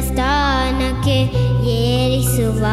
ಸ್ಥಾನಕ್ಕೆ ಏರಿಸುವ.